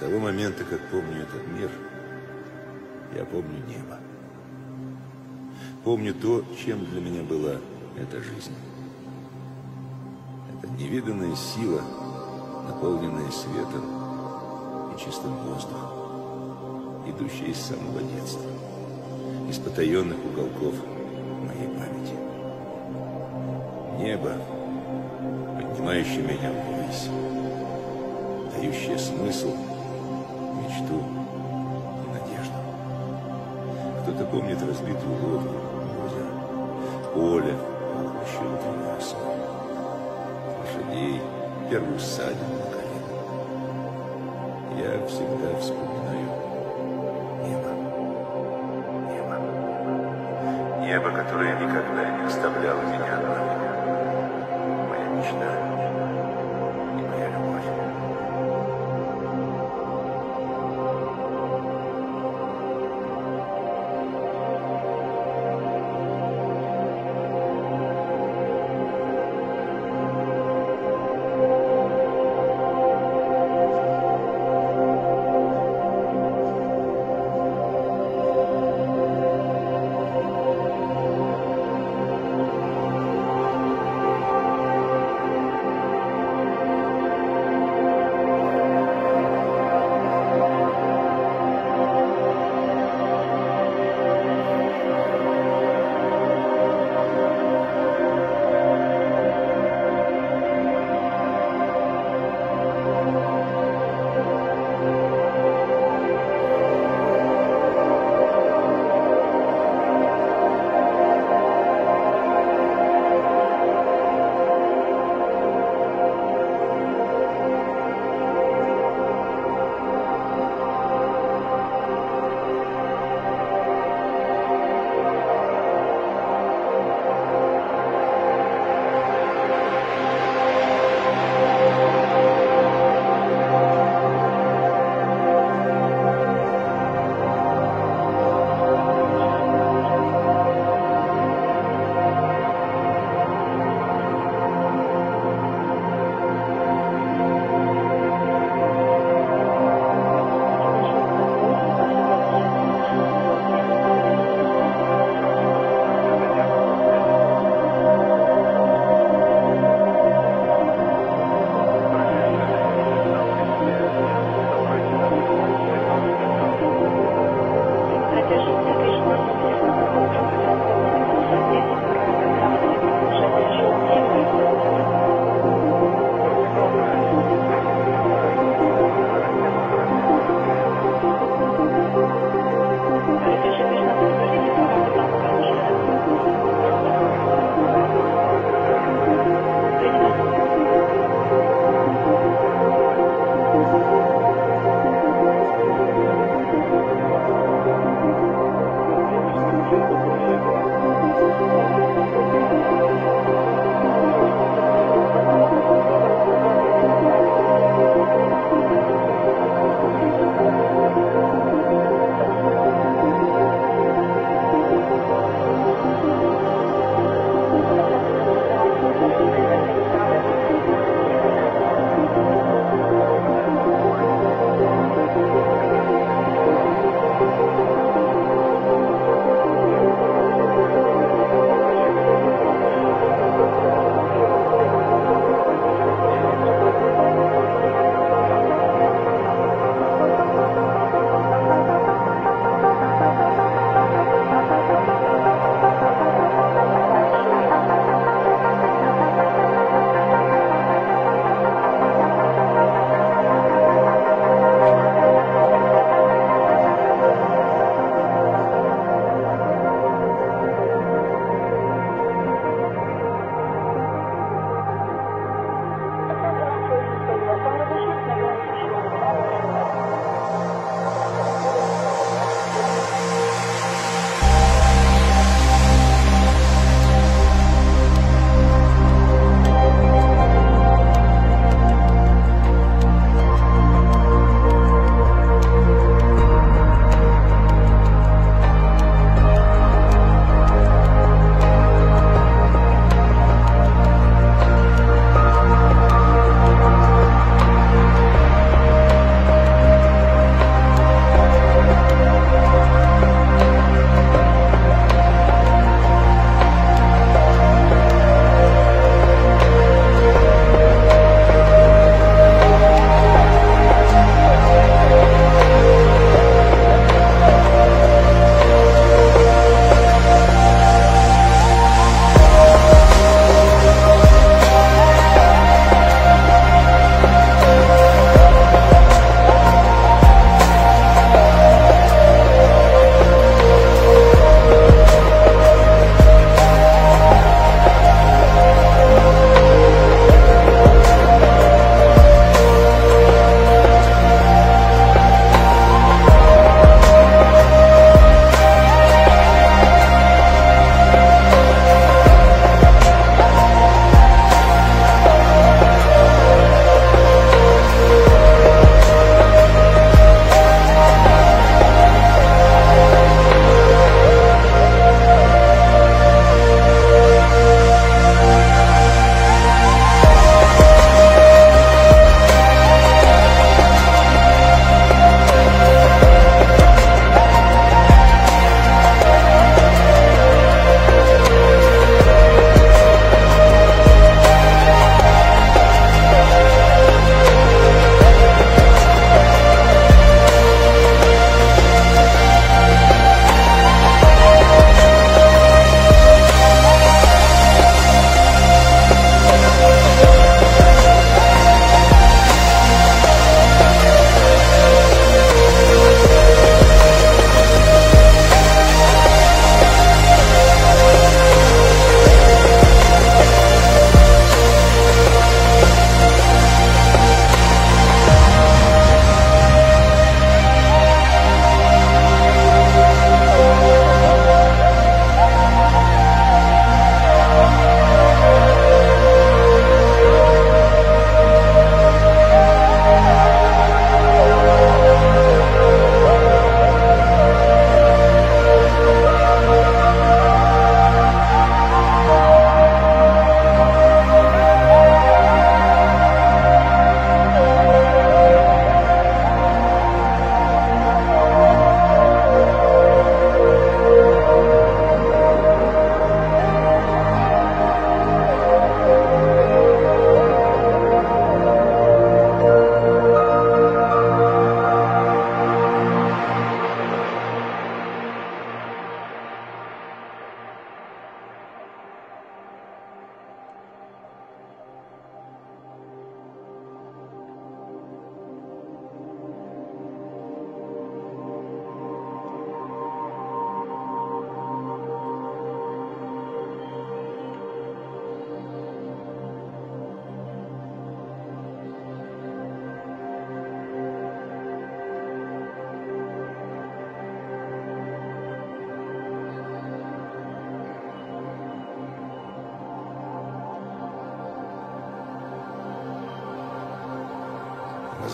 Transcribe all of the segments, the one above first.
того момента, как помню этот мир, я помню небо. Помню то, чем для меня была эта жизнь. Это невиданная сила, наполненная светом и чистым воздухом, идущая из самого детства, из потаенных уголков моей памяти. Небо, поднимающее меня ввысь, дающее смысл, Кто-то помнит разбитую лодку, поле, утренней росой, лошадей, первую ссадину на колене. Я всегда вспоминаю небо. Небо. Небо, которое никогда не оставляло меня одного. Моя мечта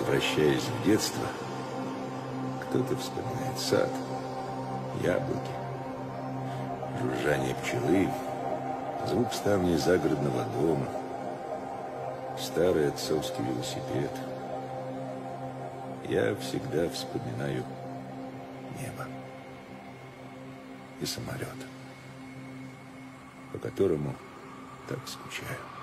возвращаясь в детство, кто-то вспоминает сад, яблоки, жужжание пчелы, звук ставней загородного дома, старый отцовский велосипед. Я всегда вспоминаю небо и самолет, по которому так скучаю.